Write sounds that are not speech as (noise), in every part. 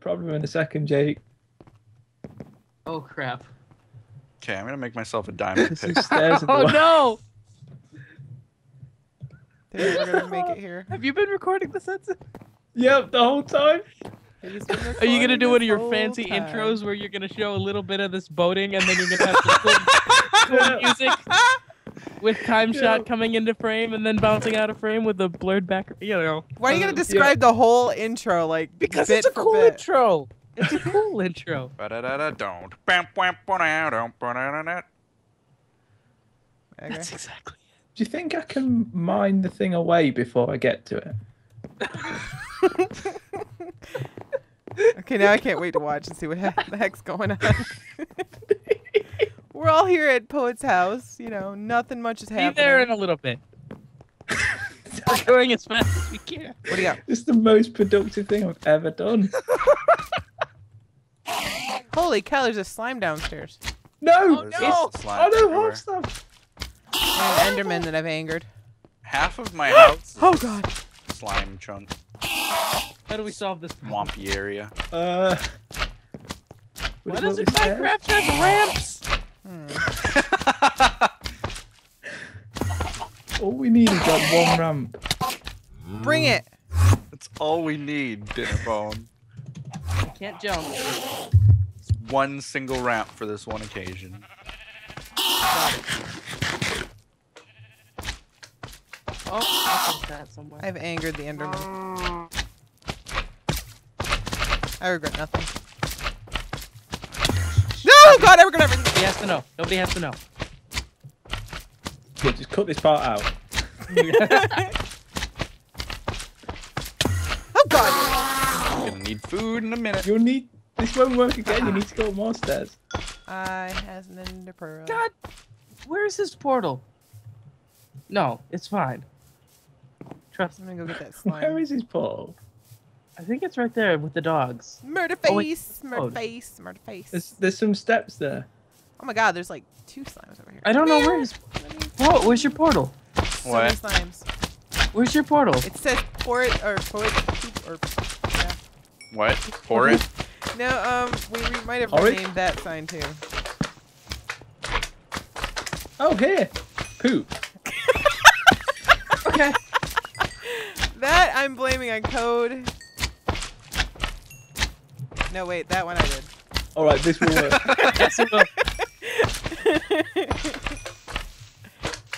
problem in a second, Jake. Oh crap. Okay, I'm gonna make myself a (laughs) diamond pick. is stairs. in Oh way. no! They're gonna make it here. Have you been recording this? That's Yep, the whole time. He's been (laughs) Are you gonna do one of your fancy time. intros where you're gonna show a little bit of this boating and then you're gonna have the cool, cool music with time Yeah. shot coming into frame and then bouncing out of frame with a blurred back? You know, Why are you gonna yeah. describe the whole intro like because bit it's a cool bit? intro. It's a cool intro. (laughs) Okay. That's exactly. Do you think I can mine the thing away before I get to it? (laughs) okay, now I can't wait to watch and see what he- the heck's going on. We're all here at Poet's house. You know, nothing much is happening. Be happening. there in a little bit. We're going as fast as we can. What do you got? It's the most productive thing I've ever done. (laughs) Holy cow! There's a slime downstairs No! Oh, there's it's- lots of slime Oh no, everywhere. hot stuff! and Enderman that I've angered. Half of my house Oh god! slime chunk, How do we solve this? problem? swampy area. Uh. would Why it does work it with stairs? Minecraft have ramps? All we need is that one ramp. Bring it! That's all we need, Dinnerbone. I can't jump. One single ramp for this one occasion. Oh, I that somewhere. I've angered the Enderman. I regret nothing. No, God, I regret everything. Nobody has to know. Nobody has to know. Yeah, just cut this part out. (laughs) Oh God! I'm gonna need food in a minute. You'll need. This won't work again. You need to go up more stairs. I has an ender pearl. God, where's this portal? No, it's fine. Trust I'm gonna go get that (laughs) Where slime. is his portal? I think it's right there with the dogs. Murder Oh, wait. face, murder Oh. face, murder face. There's there's some steps there. Oh my God, there's like two slimes over here. I don't know where is. his. Whoa, where's your portal? So many What? slimes. Where's your portal? It says port or poet poop or yeah. What? Pour it? (laughs) No, um, we, we might have Orange? renamed that sign too. Oh, here. Poop. (laughs) Okay. That I'm blaming on code. No, wait, that one I did. All right, this will work. yes, it will.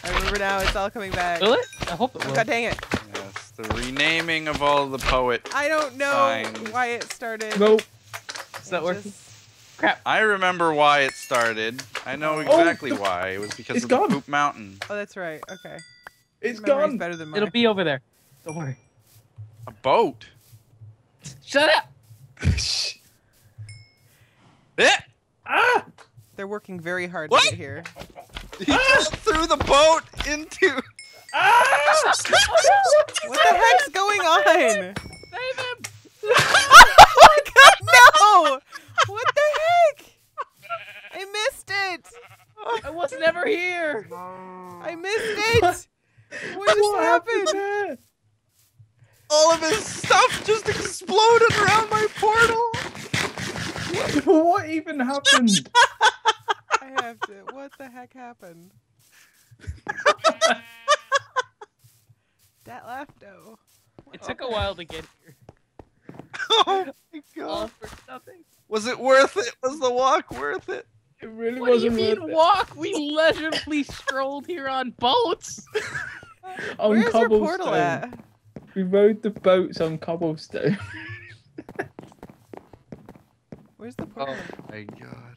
I remember now. It's all coming back. Will it? I hope it Oh, will. God dang it! Yes, the renaming of all the poet. I don't know Signs. why it started. nope. It's not It working. just- Crap. I remember why it started. I know Oh, exactly the- why. It was because it's of the gone. poop mountain. Oh, that's right. Okay. It's Your memory's gone. better than mine. It'll be over there. Don't worry. A boat. Shut up. (laughs) Eh! ah! They're working very hard What? to get here. He just threw the boat into. Ah! What the heck's going on? Save him. (laughs) oh my God, no! What the heck? I missed it. I was never here. I missed it. What just What happened happened? All of his stuff just exploded around my portal. (laughs) What even happened? I have to. What the heck happened? that laugh, though. It took a while to get here. (laughs) Oh my All god. for nothing. Was it worth it? Was the walk worth it? It really What do you wasn't mean worth it. walk? We leisurely strolled here on boats. (laughs) On Where's your cobblestone. portal at? We rode the boats on cobblestone. Where's the portal? Oh my god.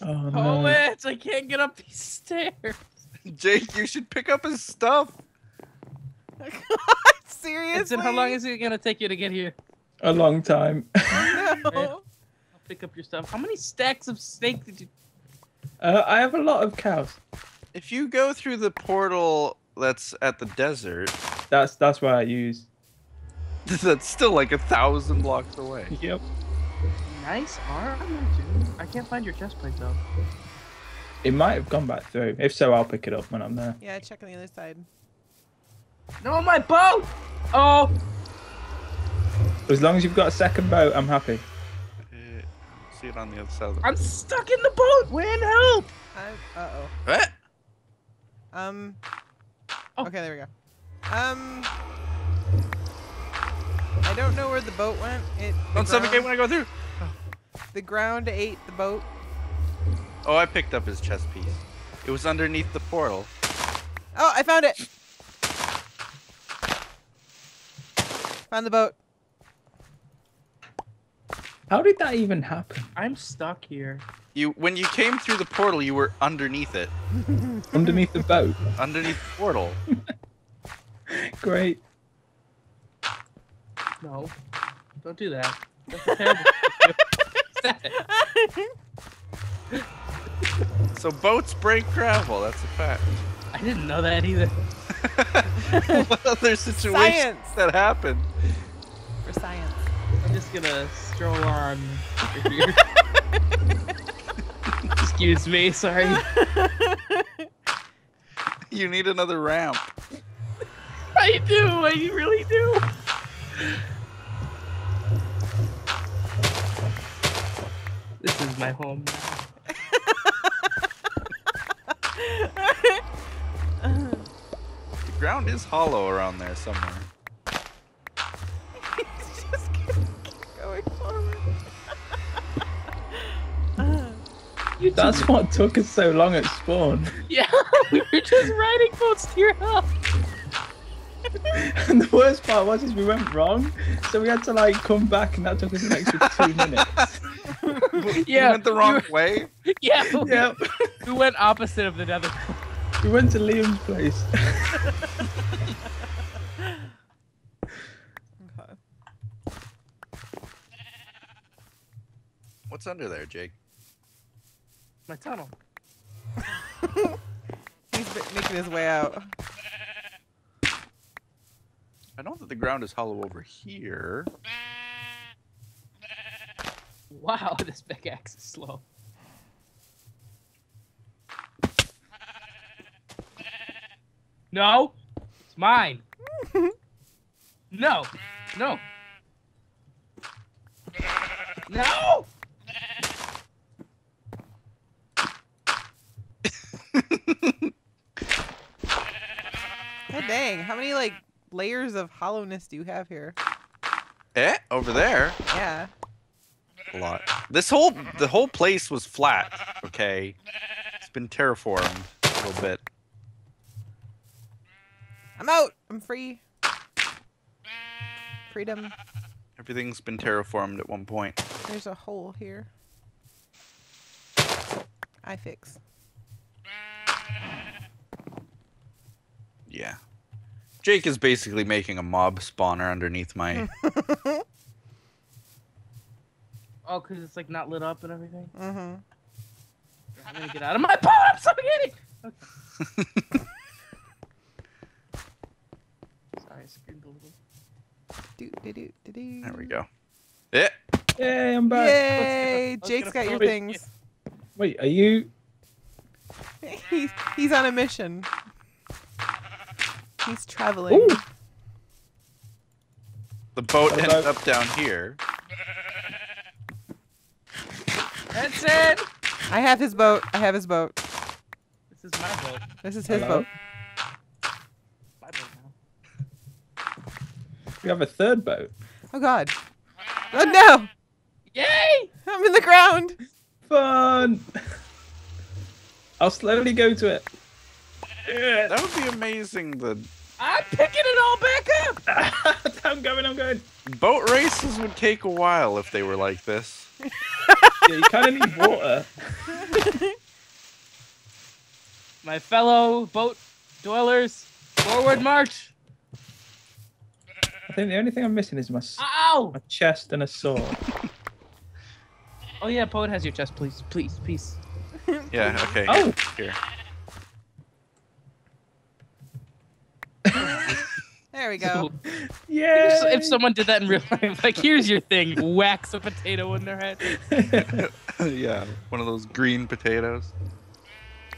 Oh no. Oh, man, I can't get up these stairs. (laughs) Jake, you should pick up his stuff. (laughs) Seriously? Edson, how long is it gonna take you to get here? A long time. (laughs) No. I'll pick up your stuff. How many stacks of steak did you? Uh, I have a lot of cows. If you go through the portal that's at the desert, That's that's what I use. that's still like a thousand blocks away. Yep. Nice arm, dude. I can't find your chest plate though. It might have gone back through. If so, I'll pick it up when I'm there. Yeah, check on the other side. No, my boat! Oh! As long as you've got a second boat, I'm happy. Eh, See it on the other side. I'm stuck in the boat! Win, help! I, uh oh. Eh? Um. Oh. Okay, there we go. Um. I don't know where the boat went. It. Don't suffocate when I go through. The ground ate the boat. Oh, I picked up his chest piece. It was underneath the portal. Oh, I found it. Found the boat. How did that even happen? I'm stuck here. You, when you came through the portal, you were underneath it, (laughs) Underneath the boat. underneath the portal. (laughs) Great. No. Don't do that. That's terrible. (laughs) Stop (laughs) it. So boats break gravel. That's a fact. I didn't know that either. (laughs) what other situations Science. that happened? For science. I'm just gonna stroll on over here. (laughs) Excuse me, sorry. You need another ramp. I do, I really do. My home now. The ground is hollow around there somewhere. He's just gonna keep going forward. That's what took us so long at spawn. Yeah, (laughs) we were just riding boats to your house. (laughs) and the worst part was is we went wrong, so we had to like come back, and that took us an extra two (laughs) minutes. (laughs) You went the wrong were- way. (laughs) Yeah, we- (laughs) yeah, we went opposite of the nether. we went to Liam's place. Okay. What's under there, Jake? My tunnel. He's making his way out. I don't know that the ground is hollow over here. Wow, (laughs) this pickaxe is slow. No, it's mine. No, no, no. God dang, how many like layers of hollowness do you have here? Eh? Over there? Yeah. A lot. This whole the whole place was flat. Okay. It's been terraformed a little bit. I'm out. I'm free. Freedom. Everything's been terraformed at one point. There's a hole here. I fix. Yeah. Jake is basically making a mob spawner underneath my. (laughs) Oh, cause it's like not lit up and everything. Mm-hmm. I'm gonna get out of my boat. I'm suffocating. Okay. (laughs) Sorry, I screamed a little. Do do do do do. there we go. Yeah. Yay, I'm back. Yay! I was Jake's gonna got your throw things. Wait, are you? (laughs) he's he's on a mission. He's traveling. Ooh. The boat What ended up down here. That's it. I have his boat. I have his boat. This is my boat. This is his Hello? boat. My boat now. We have a third boat. Oh God. Oh no! Yay! I'm in the ground. Fun. I'll slowly go to it. That would be amazing. The I'm picking it all back up. (laughs) I'm going. I'm going. boat races would take a while if they were like this. (laughs) Yeah, you kind of need water. (laughs) My fellow boat dwellers, forward march. I think the only thing I'm missing is my, s- Ow! my chest and a sword. (laughs) Oh yeah, poet has your chest, please, please, please. Yeah. Okay. Oh. Here. There There we go. Yeah. If, if someone did that in real life, like here's your thing, wax a potato in their head. (laughs) yeah, one of those green potatoes.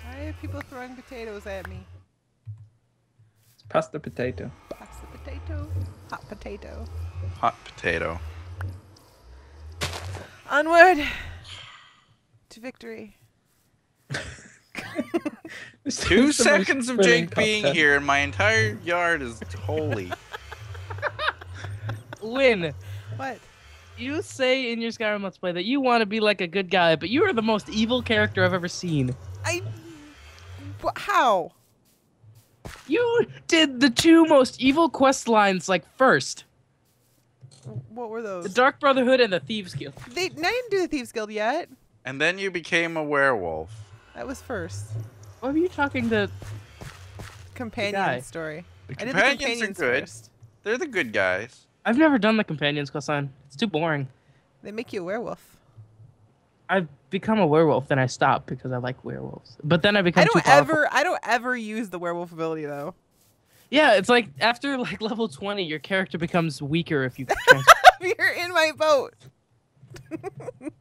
Why are people throwing potatoes at me? Pass the potato. Pass the potato. Hot potato. Hot potato. Onward to victory. (laughs) This Two is the most seconds of Jake being content. here, and my entire yard is holy. (laughs) Win. What? you say in your Skyrim Let's Play that you want to be like a good guy, but you are the most evil character I've ever seen. I. How? You did the two most evil quest lines like first. What were those? The Dark Brotherhood and the Thieves Guild. They, I didn't do the Thieves Guild yet. And then you became a werewolf. That was first. What were you talking to? The companion guy. story. The I did the companions are companions good. first. They're the good guys. I've never done the Companions quest line. It's too boring. They make you a werewolf. I've become a werewolf, then I stopped because I like werewolves. But then I become I don't powerful. ever. I don't ever use the werewolf ability though. Yeah, it's like after like (laughs) level 20, your character becomes weaker if you (laughs) You're in my boat. (laughs)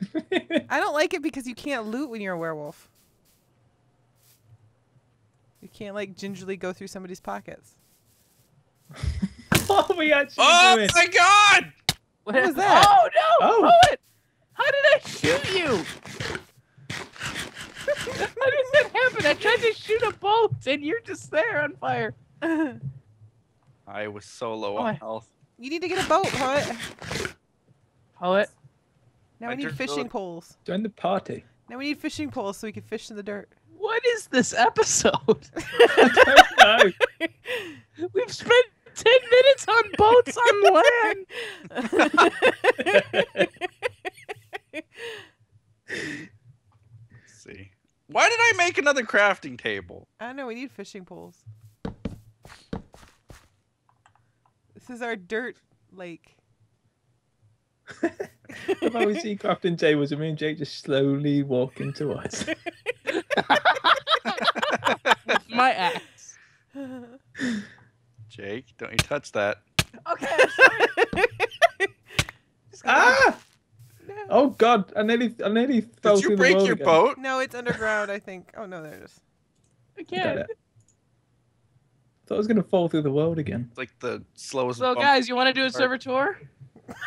(laughs) I don't like it because you can't loot when you're a werewolf. You can't like gingerly go through somebody's pockets. (laughs) what are we actually Oh doing? my god! What was that? Oh no! Oh. Poet! How did I shoot you? (laughs) How did that happen? I tried to shoot a boat and you're just there on fire. I was so low Oh, on health. You need to get a boat, poet. Poet, Now I we need fishing boat. poles. Join the party. Now we need fishing poles so we can fish in the dirt. what is this episode? (laughs) I don't know. We've spent 10 minutes on boats on land. Let's (laughs) see. Why did I make another crafting table? I don't know. We need fishing poles. This is our dirt lake. (laughs) If I was see crafting tables and me and Jake just slowly walking towards. (laughs) My axe. Jake, don't you touch that. Okay, I'm sorry. (laughs) ah! Oh god! I nearly, I nearly fell Did you the break world your again. boat? no, it's underground. I think. Oh no, there it is. I can't. it. Thought I was gonna fall through the world again. It's like the slowest. So, bump. guys, you want to do a server tour? (laughs)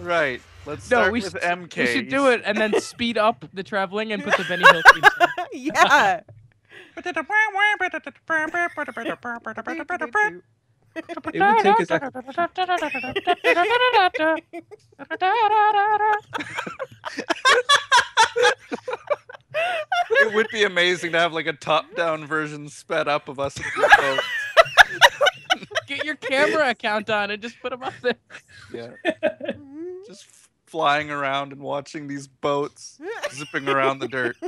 right. Let's No, start we with should, MK. we should do it and then speed up the traveling and put the Benny Hill theme song. (laughs) yeah. It would take us like it would be amazing to have like a top-down version sped up of us in the boat. (laughs) Get your camera account on and just put them up there. Yeah. (laughs) Just flying around and watching these boats zipping around the dirt. (laughs)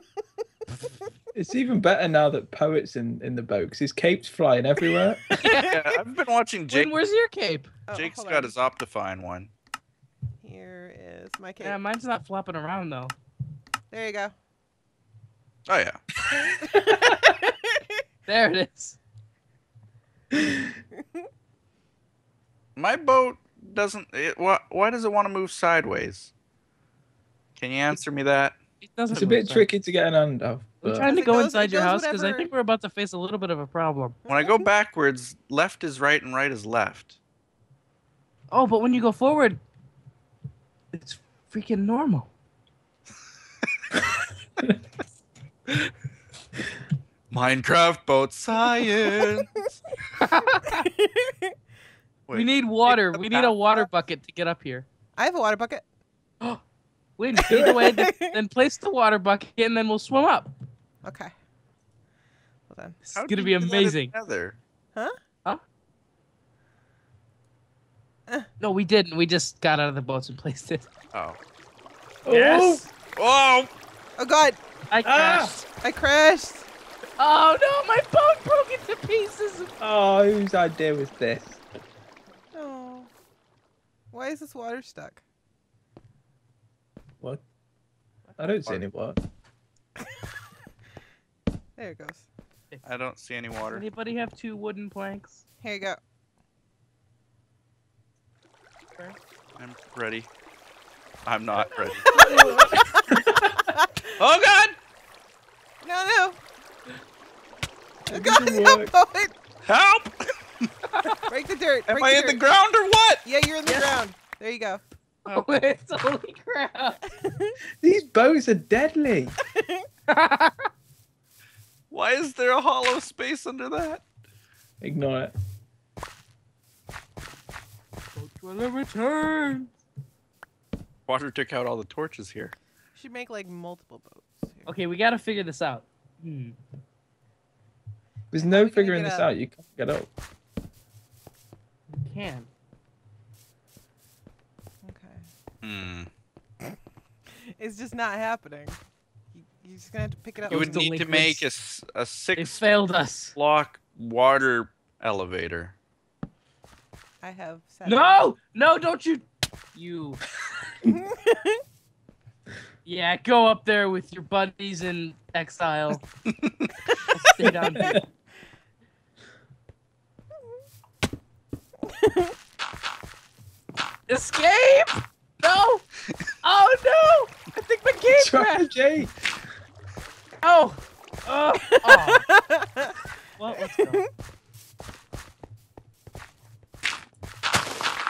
It's even better now that poet's in in the boat because his cape's flying everywhere. (laughs) Yeah, I've been watching Jake. Wayne, where's your cape? Oh, Jake's hold got on. his Optifine one. Here is my cape. Yeah, mine's not flopping around though. There you go. Oh yeah. There it is. My boat doesn't. It, why, why does it want to move sideways? Can you answer me that? It doesn't. It's a bit fast. tricky to get an hand of. I'm trying to go goes- inside your house because I think we're about to face a little bit of a problem. When I go backwards, left is right and right is left. Oh, but when you go forward, it's freaking normal. (laughs) Minecraft boat science. (laughs) (laughs) we need water. We need a water up? bucket to get up here. I have a water bucket. (gasps) Win. Either way, then, (laughs) then place the water bucket and then we'll swim up. Okay. Hold on. This is gonna be you do that amazing. together? No, we didn't. We just got out of the boats and placed it. Oh. Oh! Yes. Oh! Oh God! I Ah! crashed. I crashed. Oh no, my boat broke into pieces. Oh, whose idea was this? Why is this water stuck? What? I don't see any water. (laughs) There it goes. I don't see any water. Anybody have two wooden planks? Here you go. I'm ready. I'm not (laughs) ready. (laughs) oh god! No, no. It God, doesn't no, work. poet. Help! Break the dirt. Am break I the in the dirt. ground or what? Yeah, you're in the Yes. ground. There you go. Oh, (laughs) it's holy crap! (laughs) These boats are deadly. (laughs) Why is there a hollow space under that? Ignore it. Will it return? Water took out all the torches here. Should make like multiple boats. here. Okay, we gotta figure this out. Hmm. There's no figuring this up? out. You can't get up. You can. Okay. Hmm. It's just not happening. You, you're just gonna have to pick it up. You would need to make a, delinquents. s- a They six failed us. block water elevator. I have. Seven. No! No, don't you. You. (laughs) Yeah, go up there with your buddies in exile. Stay down here. (laughs) Escape! No! Oh no! I think my game Try, crashed. Jake. Oh! Oh! oh. (laughs) Well, let's go.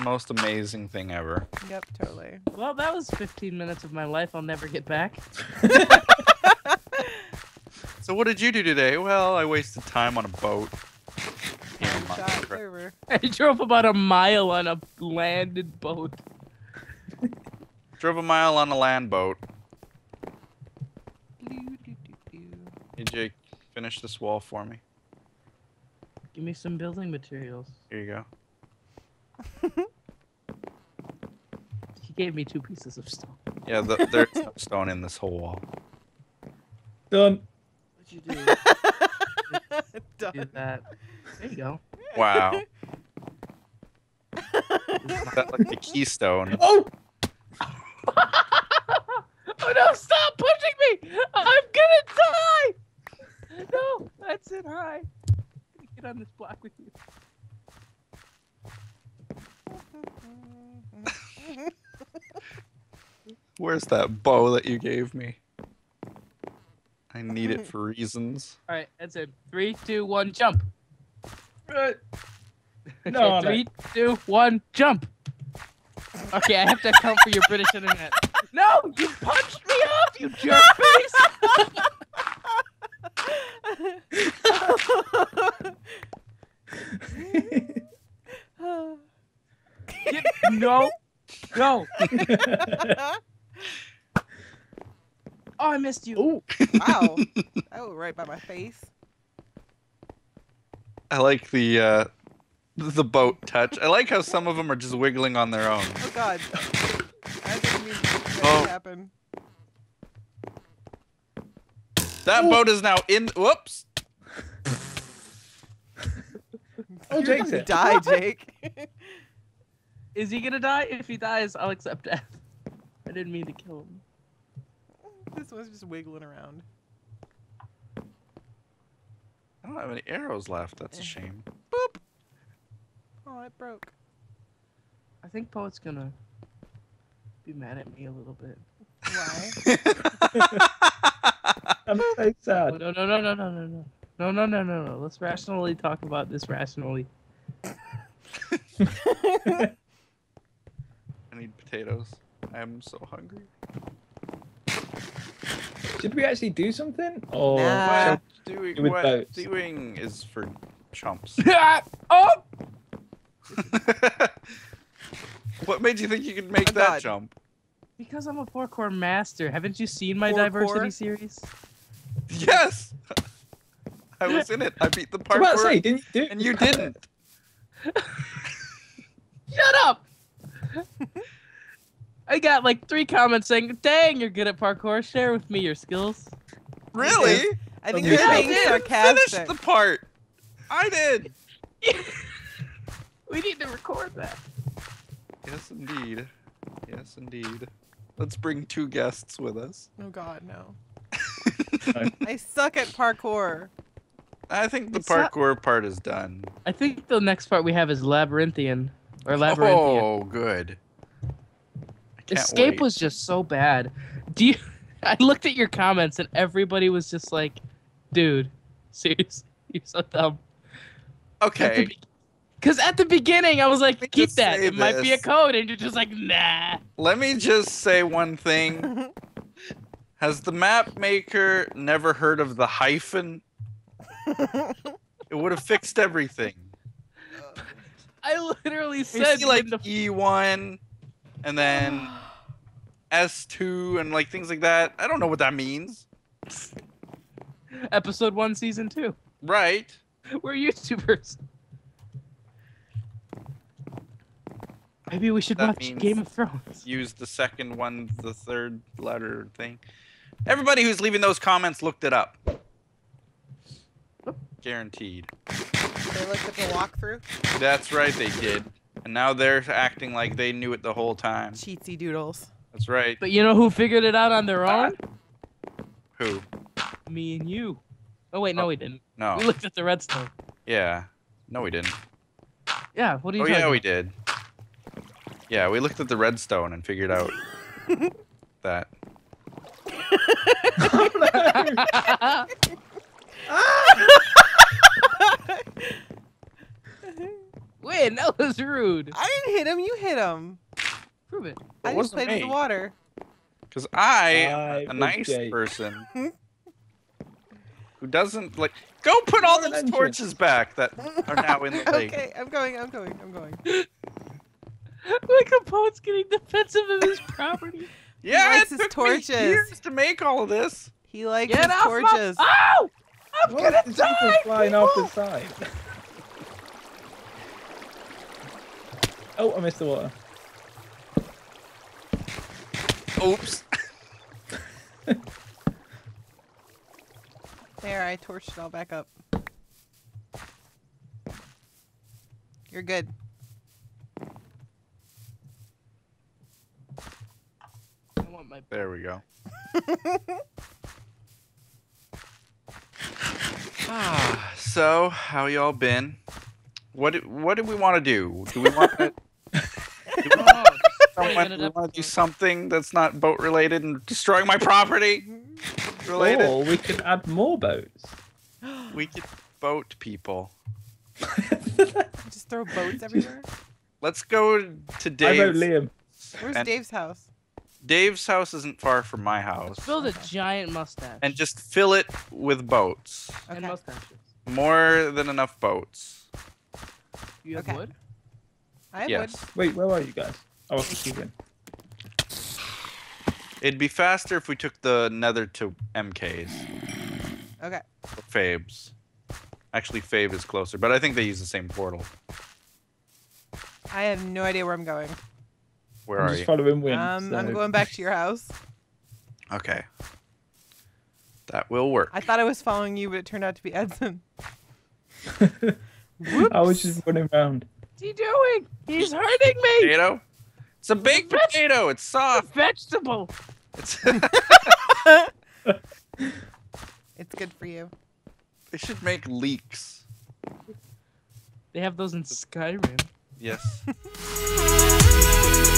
Most amazing thing ever. Yep, totally. Well, that was 15 minutes of my life I'll never get back. (laughs) So what did you do today? Well, I wasted time on a boat. (laughs) in Time shot Minecraft. over. I drove about a mile on a landed boat. (laughs) Drove a mile on a land boat. Hey Jake, finish this wall for me. Give me some building materials. Here you go. (laughs) He gave me two pieces of stone. Yeah, the, there's (laughs) no stone in this whole wall. Done. What'd you do? do Done. that. There you go. Wow. that like the keystone. Oh! Oh no, stop pushing me! I'm gonna die! No, that's it, hi. Get on this block with you. Where's that bow that you gave me? I need it for reasons. (laughs) Alright, that's it. Three, two, one, jump. Right. (laughs) Okay, No, no. three, two, one, jump. Okay, I have to account for your British internet. No, you punched me off, you jerk face! Get, no, no. Oh, I missed you. (laughs) oh! wow. That went right by my face. I like the uh, the boat touch. I like how some of them are just wiggling on their own. Oh god. I didn't mean that Oh. happen. That Ooh. boat is now in. Whoops. Oh, You're Jake's gonna die, Jake. (laughs) Is he gonna die? If he dies, I'll accept death. I didn't mean to kill him. this one's just wiggling around. I don't have any arrows left. That's a eh. shame. Boop. Oh, it broke. I think Poet's gonna be mad at me a little bit. Why? I'm so (laughs) Oh, sad. no, no, no, no, no, no, no. No, no, no, no, no. Let's rationally talk about this rationally. (laughs) I need potatoes. I am so hungry. Should we actually do something? Or Nah. shall- Doing what doing is for chumps. (laughs) Ah! oh! (laughs) what made you think you could make Oh, that God. jump? Because I'm a parkour master. Haven't you seen my Parkour? diversity series? Yes. (laughs) I was in it. I beat the I was about to say, didn't you do and you didn't. (laughs) Shut up! I got like three comments saying, "Dang, you're good at parkour. Share with me your skills." Really? I think Okay. you're being I did. sarcastic. Finish the part. I did. We need to record that. Yes, indeed. Yes, indeed. Let's bring two guests with us. Oh god, no. No. (laughs) I suck at parkour. I think the It's not- parkour part is done. I think the next part we have is labyrinthian or labyrinthian. Oh, good. I can't Escape wait. was just so bad. Do you? (laughs) I looked at your comments and everybody was just like, "Dude, (laughs) seriously, you're so dumb." okay. Because at the beginning I was like, "Keep that. say It might be a code," and you're just like, "Nah." Let me just say one thing. (laughs) Has the map maker never heard of the hyphen? It would have fixed everything. (laughs) I literally You said see like the E1 and then (gasps) S2 and like things like that. I don't know what that means. episode one, season two. Right. We're YouTubers. Maybe we should That watch Game of Thrones. Use the second one, the third letter thing. Everybody who's leaving those comments looked it up. Guaranteed. they looked at the walkthrough. That's right, they did. And now they're acting like they knew it the whole time. Cheatsy doodles. That's right. But you know who figured it out on their own? Who? Me and you. Oh wait, no, Oh. we didn't. No. We looked at the redstone. Yeah. No, we didn't. Yeah. What are you Oh talking yeah, we did. Yeah, we looked at the redstone and figured out (laughs) that. (laughs) Wait, that was rude. I didn't hit him. You hit him. Prove it. I just wasn't played with the water. Because I am I a was nice Jake. person (laughs) who doesn't like. Go put all You're those torches back that are now in the lake. okay, I'm going. I'm going. I'm going. (laughs) Like a poet's getting defensive of his property. (laughs) Yeah, likes it his took me torches. years to make all of this. He likes Get his off my- torches. Ow! I'm What gonna is the people die. flying off the side? oh, I missed the water. Oops. (laughs) There, I torched it all back up. You're good. I want my There we go. (laughs) Ah, so how y'all been? What do, what do we want to do? Do we want to? (laughs) Oh, just Someone, minute we want to do something that's not boat related and destroying my property related. Or we could add more boats. (gasps) We could boat people. (laughs) Just throw boats everywhere. Let's go to I vote Liam. Where's And- Dave's house? Dave's house isn't far from my house. Build a giant mustache. And just fill it with boats. and mustaches. More than enough boats. You have Okay. wood? I have yes. would. Wait, where are you guys? Oh, I can in. It'd be faster if we took the nether to MK's. Okay. Or Fabe's. Actually, Fabe is closer, but I think they use the same portal. I have no idea where I'm going. Where I'm are just you? following wind. Um, I'm going back to your house. Okay. That will work. I thought I was following you, but it turned out to be Edson. (laughs) I was just running around. What's he doing? He's hurting me. Potato? It's a baked Veg- potato. It's A soft. vegetable. It's (laughs) It's good for you. they should make leeks. They have those in Skyrim. Yes. (laughs)